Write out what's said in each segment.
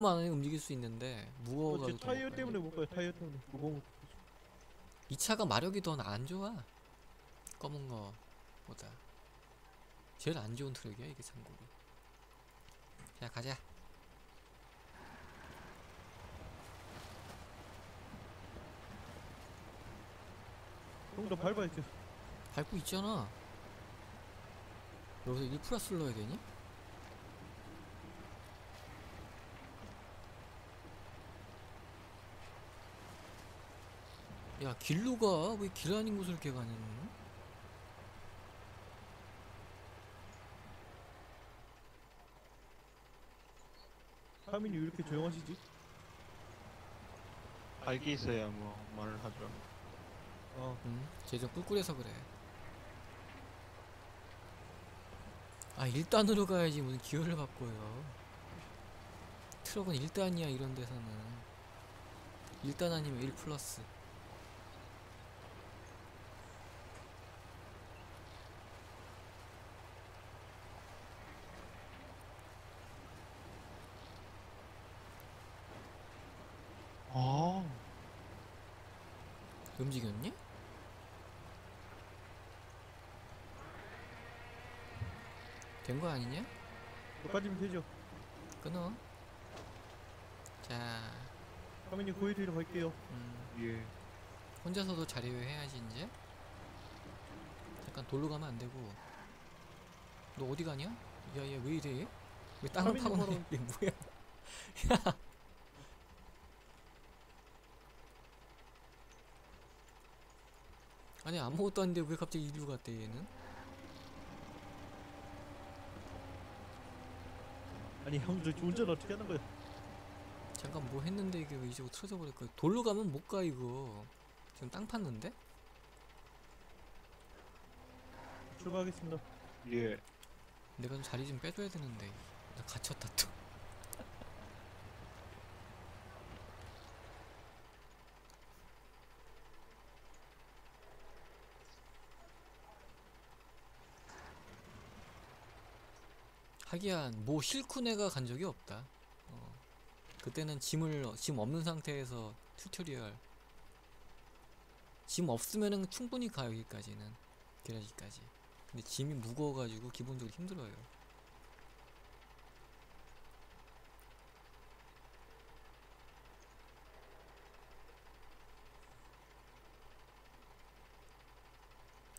만 움직일 수 있는데 무거워가지고 어째 타이어 때문에 못 가요 타이어 때문에. 무거운 거. 이 차가 마력이 더 안 좋아. 검은 거보다. 제일 안 좋은 트럭이야 이게 참고로 자 가자. 좀더 밟아야죠 밟고 있잖아. 여기서 1 플러스 넣어야 되니? 야 길로 가 왜 길 아닌 곳을 이렇게 가냐? 카민이 왜 이렇게 조용하시지? 알게 있어야 뭐 말을 하죠. 어 응? 쟤좀 꿀꿀해서 그래 아 1단으로 가야지 무슨 기어를 바꿔요 트럭은 1단이야 이런 데서는 1단 아니면 1 플러스 움직였니? 된 거 아니냐? 여기까지면 되죠 끊어 자 카민이 고이리로 갈게요 음, 예. 혼자서도 자료 해야지 이제 잠깐 돌로 가면 안 되고 너 어디 가냐? 야얘왜 이래? 왜 땅을 파고? 이게 뭐야? 야 아니 아무것도 아닌데 왜 갑자기 이리로 갔대 얘는? 아니 형저 운전 어떻게 하는 거야 잠깐 뭐 했는데 이게 왜 이쪽으로 틀어져 버릴 거야 돌로 가면 못 가 이거 지금 땅 팠는데? 출발하겠습니다 예. 내가 좀 자리 좀 빼줘야 되는데 나 갇혔다 또 하기야 뭐 실쿠네가 간 적이 없다. 어. 그때는 짐을 짐 없는 상태에서 tutorial. 짐 없으면은 충분히 가 여기까지는. garage까지. 근데 짐이 무거워가지고 기본적으로 힘들어요.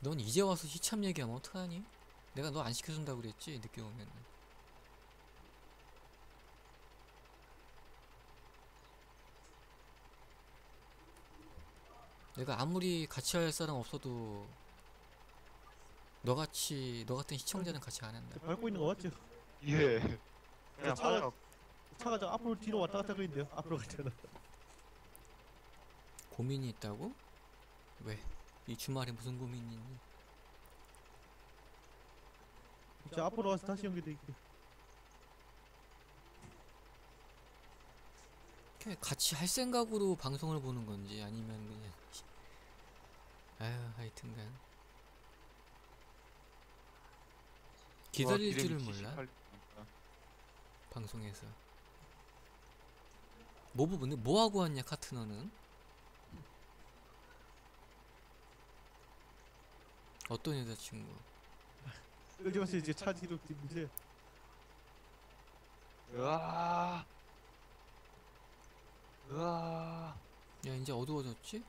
넌 이제 와서 시참 얘기하면 어떡하니? 내가 너 안 시켜준다고 그랬지 늦게 오면은 내가 아무리 같이 할 사람 없어도 너같이 너 같은 시청자는 같이 안 한다 밟고 있는 거 맞죠? 예. 그냥 차- 바다가 차가 저 앞으로 뒤로 왔다 갔다 거리는데요 앞으로 갔잖아 고민이 있다고? 왜? 이 주말에 무슨 고민이 있니? 저 앞으로 와서 다시 연결될게 요 그냥 같이 할 생각으로 방송을 보는 건지 아니면 그냥 아유 하여튼간. 기다릴 와, 줄을 기름이 몰라. 78. 방송에서. 뭐 부분데 뭐 하고 왔냐 카트너는? 어떤 여자친구? 여기 와서 이제 차 뒤로 뒤보세요 으아. 으아. 야 이제 어두워졌지?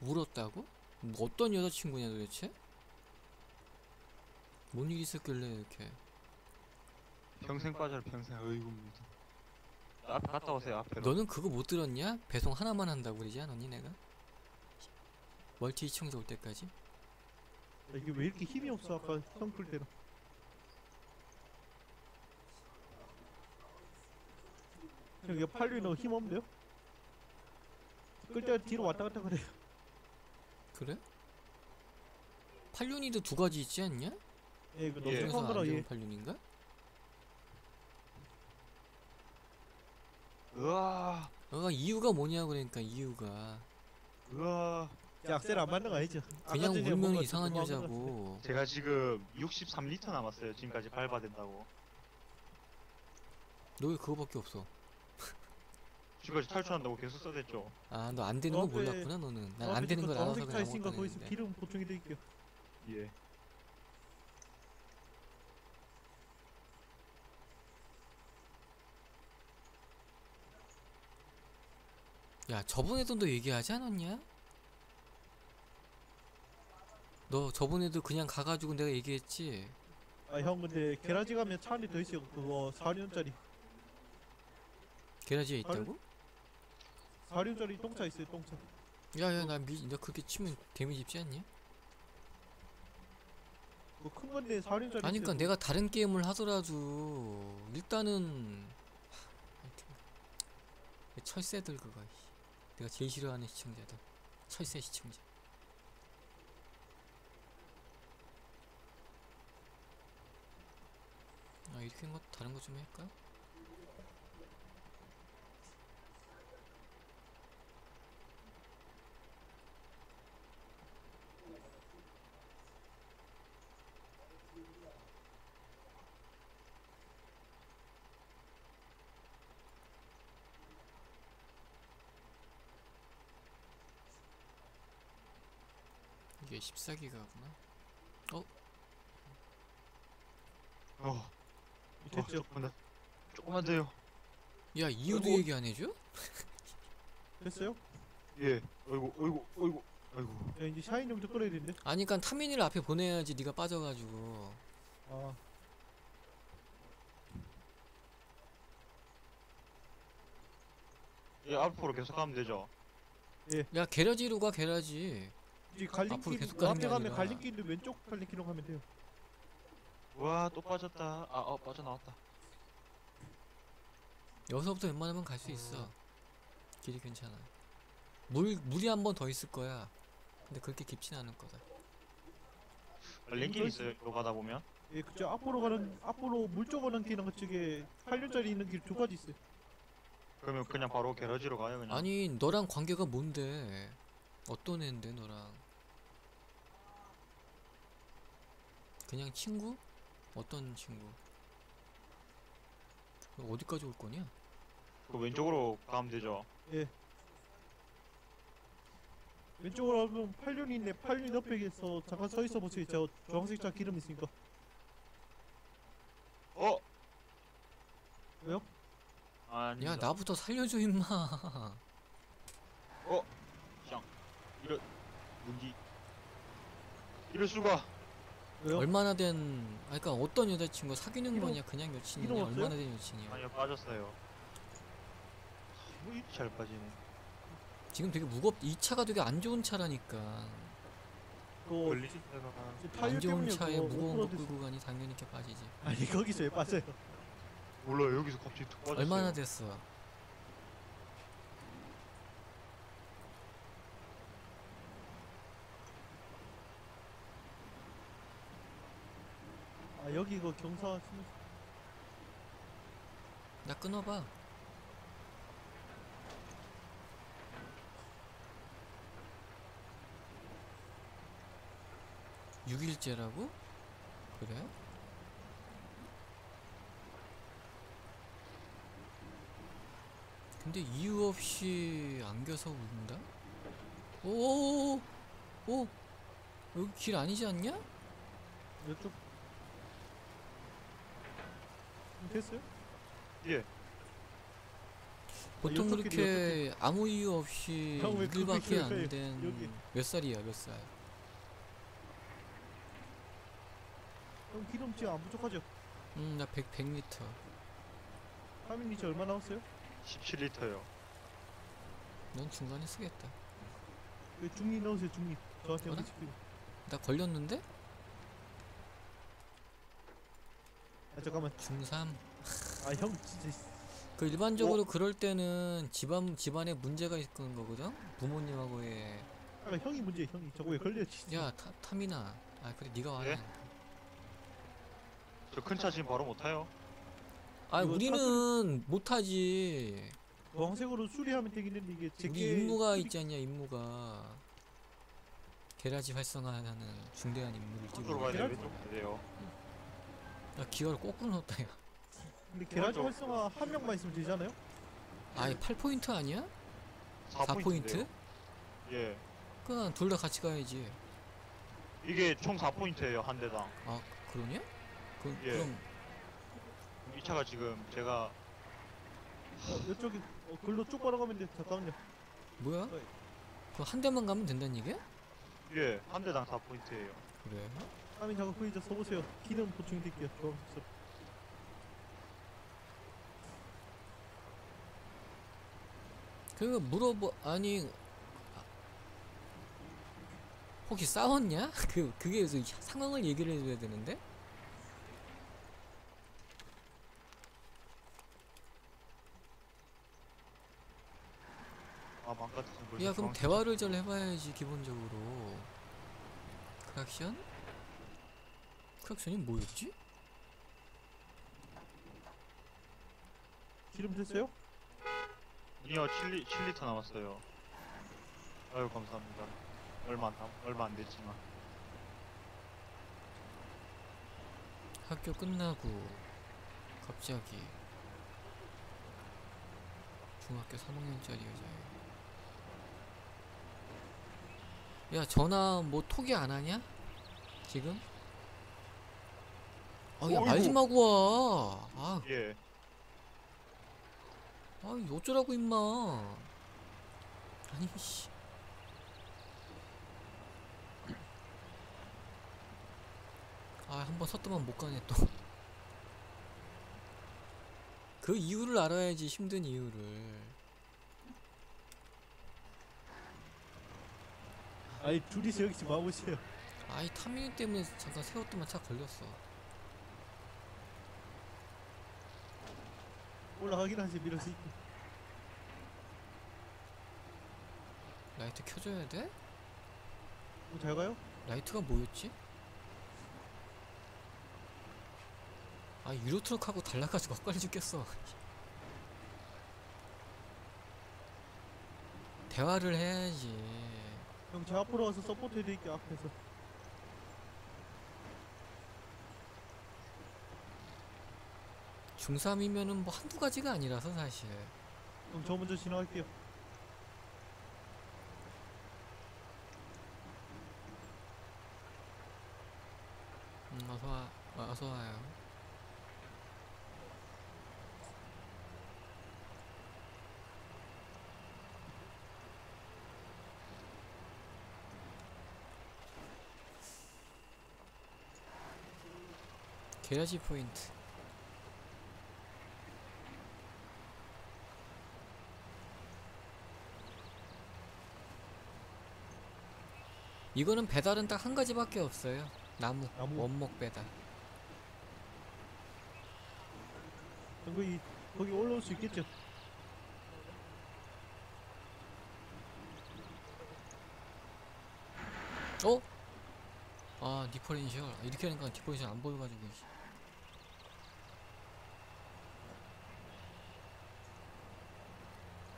울었다고? 뭐 어떤 여자친구냐 도대체? 뭔일 있었길래 이렇게 평생 빠져라 평생. 어이구. 앞에 갔다 오세요 앞에로. 너는 그거 못 들었냐? 배송 하나만 한다고 그러지 않았니 내가? 멀티 시청자 올 때까지? 아, 이게 왜 이렇게 힘이 없어 아까 형끌 때랑 형 이거 팔륜 너무 힘 없는데요? 끌 때가 뒤로 왔다 갔다 그래요 그래? 8륜이도 두 가지 있지 않냐? 예 이거 너무 예. 조그만 중에서 거라 안예 좋은 8륜인가? 으아. 어 이유가 뭐냐 그러니까 이유가 으아. 악셀 안 맞는 거 아니죠? 아까 그냥 전에 울면 뭔가 이상한 거 여자고 제가 지금 63리터 남았어요. 지금까지 밟아야 된다고. 너 왜 그거밖에 없어? 지금까지 탈출한다고 계속 써댔죠. 아 너 안 되는 거 앞에- 몰랐구나 너는. 난 안 되는 걸 알아서 그냥 있으니까 아무것도 안 거기서 했는데. 기름 보충해 드릴게요. 예. 야 저번에도 너 얘기하지 않았냐? 너 저번에도 그냥 가가지고 내가 얘기했지. 아 형 근데 게라지 가면 차 안에 더 있어요. 그거 4륜짜리. 게라지에 있다고? 4륜짜리 똥차 있어요. 똥차. 야야 나 미, 너 그렇게 치면 데미지 입지 않냐? 뭐큰 건데 4륜짜리. 아니 그니까 내가 다른 게임을 하더라도 일단은 하, 철새들 그거 씨. 내가 제일 싫어하는 시청자들 철새 시청자 아 이렇게 뭐 다른 거 좀 할까? 이게 14기가구나 어. 됐죠. 조금만 더. 조금만 더요. 야 이유도 얘기 안 해줘? 됐어요? 예. 어이구 어이구 어이구 어이구. 야 이제 샤인 좀 끌어야 되는데. 아니 그니까 타민이를 앞에 보내야지 네가 빠져가지고 아 예 앞으로 계속 가면 되죠. 야 게라지로 가 게라지 이제 앞으로 갈림길 계속 가는 앞에 게 가면 아니라. 갈림길도 왼쪽 갈림길로 가면 돼요. 와 또 빠졌다. 아 어 빠져나왔다. 여기서부터 웬만하면 갈 수 있어 길이 괜찮아 물 물이 한 번 더 있을 거야 근데 그렇게 깊진 않을 거다 랭길 있어요. 이거 가다 보면. 예, 그죠. 앞으로 가는 앞으로 물 쪽으로 가는 길은 그쪽에 8륜짜리 있는 길 두 가지 있어요. 그러면 그냥 바로 게러지로 가요 그냥. 아니 너랑 관계가 뭔데 어떤 애인데 너랑 그냥 친구? 어떤 친구? 너 어디까지 올 거냐? 그 왼쪽으로 가면 되죠. 왼쪽으로 가면 8륜이 있네. 8륜 옆에서 잠깐 서 있어 보세요. 저 주황색 차 기름 있으니까. 어? 왜요? 아니. 야 나부터 살려줘 임마 이런 문기. 이럴 수가. 왜요? 얼마나 된 아니 그니까 어떤 여자친구 사귀는 이름- 거냐 그냥 여친이냐 이름 없어요? 얼마나 된 여친이야 아니요 빠졌어요. 뭐 이렇게 잘 빠지네. 지금 되게 무겁 이 차가 되게 안 좋은 차라니까 그 걸리지 내가. 타이어 안 좋은 때문에 차에 그거 무거운 거 오프로드 끌고 가니 당연히 이렇게 빠지지 아니 거기서 왜 빠져요? 몰라요 여기서 갑자기 툭 빠졌어요. 얼마나 됐어 여기 이거 경사 신호- 나 끊어봐 육일째라고 그래? 근데 이유 없이 안겨서 운다? 오오오오 오 여기 길 아니지 않냐? 이쪽 됐어요? 예. 보통 이쪽 길이, 그렇게 아무 이유 없이 형왜 6일밖에 그렇게 안 해? 된 여기. 몇 살이야 몇 살? 그럼 기름치 안 부족하죠? 음나 100, 100리터 하민이 저 얼마 나왔어요? 17리터요. 넌 중간에 쓰겠다 왜 중립 넣으세요 중립 저한테? 어디 시키고 나 걸렸는데? 아 잠깐만. 중3 아 형 진짜 그 일반적으로 그럴 때는 집안 집안에 문제가 있는 거거든? 부모님하고의. 아 형이 문제 형이. 저거 왜 걸려 진짜. 야 타, 타미나. 아 그래 네가 와야 예? 돼. 저큰 차 지금 바로 못 타요. 아 이거 우리는 못하지. 주황색으로 수리하면 되겠는데 이게 우리 제게 임무가 수리- 있지 않냐 임무가. 게라지 활성화하는 중대한 임무를 왼쪽으로 띄고 가야 돼요. 왼쪽 가야 돼요. 야 기어를 거꾸로 넣었다 야 근데 계란지 맞아. 활성화 한 명만 있으면 되잖아요? 아이 8포인트 아니야? 4포인트? 4포인트인데요. 예. 그냥 둘다 같이 가야지 이게 총 4포인트예요 한 대당. 아 그러냐? 그, 예. 그럼 이 차가 지금 제가 어, 이쪽이 어, 글로 쭉 걸어가면 돼. 잠깐만요. 뭐야? 어이. 그한 대만 가면 된다는 얘기야? 예 한 대당 4포인트예요. 그래 잠깐 그 이제 서보세요. 기능 보충드릴게요. 조금씩. 그 물어보 아니 아, 혹시 싸웠냐? 그 그게 상황을 얘기를 해줘야 되는데 아 벌써 야 그럼 대화를 잘 해봐야지 기본적으로 크락션? 크락션이 뭐였지? 기름 됐어요? 아니요 7리 7리터 남았어요. 아유 감사합니다. 얼마 안 남, 얼마 안 됐지만 학교 끝나고 갑자기 중학교 3학년짜리 여자애 야 전화 뭐 톡이 안 하냐? 지금? 아야 말좀 어이구. 하고 와 아, 예 아 어쩌라고 임마 아니 씨 아, 한 번 섰더만 못 가네 또. 그 이유를 알아야지 힘든 이유를. 아니 둘이서 여기서 마보세요. 아이 타미니 때문에 잠깐 세웠더만 차 걸렸어. 올라가긴 하지 밀어서 있고. 라이트 켜줘야 돼? 뭐잘 가요? 라이트가 뭐였지? 아 유로 트럭하고 달라가지고 엇갈려 죽겠어. 대화를 해야지. 형 제 앞으로 와서 support 해드릴게요 앞에서. 중3이면은 뭐 한두 가지가 아니라서 사실. 형저 먼저 지나갈게요. 음, 어서 와, 어, 어서 와요. 게라지 포인트. 이거는 배달은 딱 한 가지밖에 없어요. 나무, 나무. 원목 배달. 형 거기 거기 올라올 수 있겠죠? 어? 아 differential 이렇게 하니까 differential 안 보여가지고 씨.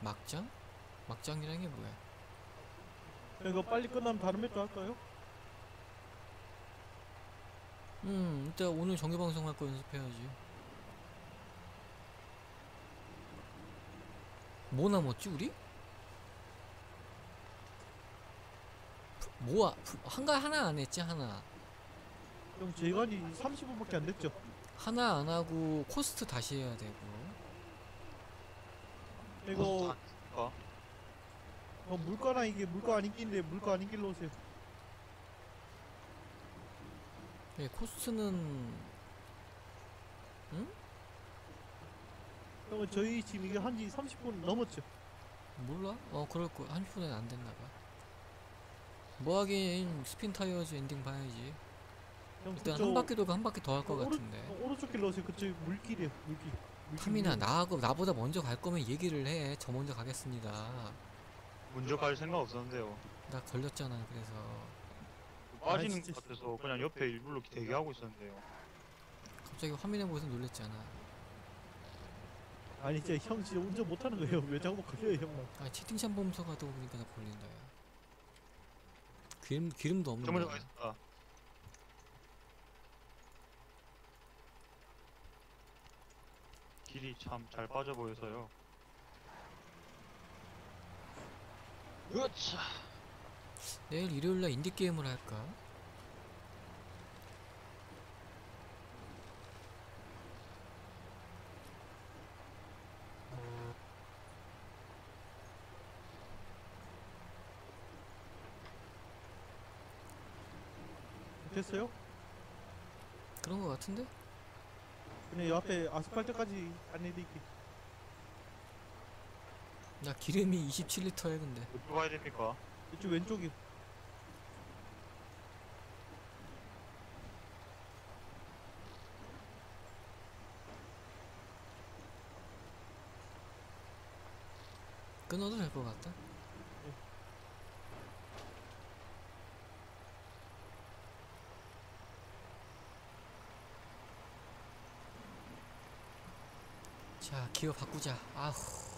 막장? 막장이란 게 뭐야? 형 이거 빨리 끝나면 다른 map도 할까요? 음 이따 오늘 정규 방송 할 거 연습해야지 뭐 남았지 우리? 프- 뭐야 프- 한가 하나 안 했지 하나 형 제간이 30분밖에 안 됐죠? 하나 안 하고 코스트 다시 해야 되고 이거 어? 어, 물가나 이게 물가 아닌 길인데 물가 아닌 길로 오세요. 예, 코스트는 형은 저희 지금 이게 한지 30분 넘었죠? 몰라? 어 그럴 거 30분엔 안 됐나 봐. 뭐 하긴 Spintires 엔딩 봐야지. 형 일단 한 바퀴 돌고 한 바퀴 더할거 어, 오른- 같은데. 어, 오른쪽 길로 오세요. 그쪽 물길이에요. 물길. 물길 타미나. 나하고 나보다 먼저 갈 거면 얘기를 해. 저 먼저 가겠습니다. 먼저 갈 생각 없었는데요. 나 걸렸잖아. 그래서 빠지는. 것 같아서 그냥 옆에 일부러 대기하고 있었는데요. 갑자기 화면에 보고서 놀랬잖아. 아니 진짜 형 진짜 운전 못하는 거예요. 왜 자꾸 걸려요 형만. 아 채팅창 보면서 가다 보니까 나 걸린다. 야. 기름 기름도 저 먼저 없는데. 가겠습니다. 길이 참 잘 빠져 보여서요. 으차. 내일 일요일날 인디게임을 할까? 됐어요? 그런 거 같은데? 그냥 이 앞에 아스팔트까지 안내드릴게. 나 기름이 27리터야 근데 어디로 가야 됩니까? 이쪽 왼쪽이. 끊어도 될 것 같다 자 기어 바꾸자 아후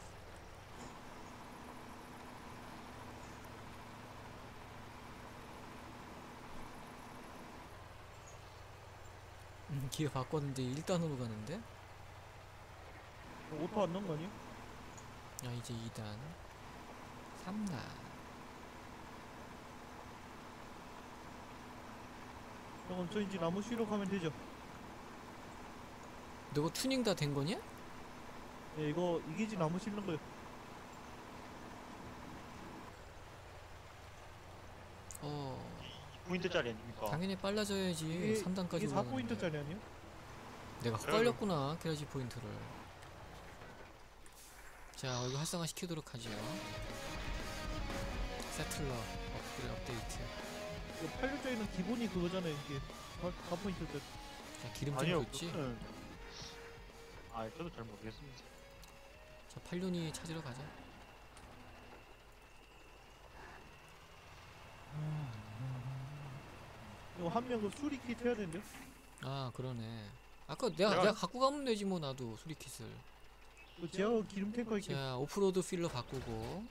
기어 바꿨는데 1단으로 가는데? 오토 안 넣은 거 아니에요? 야 이제 2단 3단 그럼 저 이제 나무 실으러 가면 되죠. 너거 튜닝 다 된 거냐? 네, 이거 이게 이제 나무 심는 거예요. 2포인트짜리 아닙니까? 당연히 빨라져야지 이게 3단까지 이게 4포인트짜리 아니에요? 내가 헷갈렸구나 캐러지 포인트를 자 이거 활성화 시키도록 하죠 세틀러 업그레 업데이트 이거 8류짜리는 기본이 그거잖아요. 이게 4포인트짜리. 자 기름 아니요. 있지? 그거는- 아, 저도 잘 모르겠습니다. 자 8륜이 찾으러 가자 이거 한명그 수리 키트 해야 되는데. 아 그러네 아까 내가 내가- 내가 갖고 가면 되지 뭐 나도 수리킷을 그 제가 기름 탱커 있게. 자 오프로드 필러 바꾸고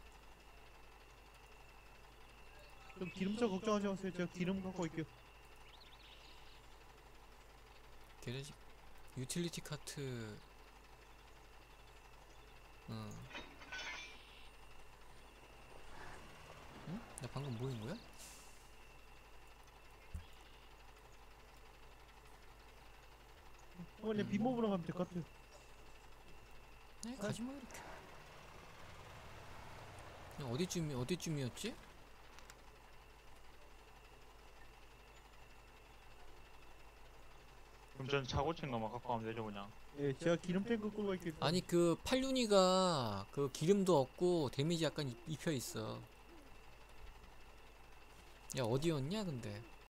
좀 기름차 걱정하지 마세요. 제가 기름 갖고 올게요. 게레지 유틸리티 카트 응. 응? 나 방금 뭐인 거야? 어, 그냥 빈몸으로 가면 될 것 같아요. 네, 가지마 이렇게. 그냥 어디쯤 어디쯤이었지? 그럼 전 차고친 것만 갖고 가면 되죠, 그냥. 예, 제가 기름 탱크 끌고 갈게요. 아니 그 팔륜이가 그 기름도 없고 데미지 약간 입- 입혀 있어. 야 어디였냐 근데?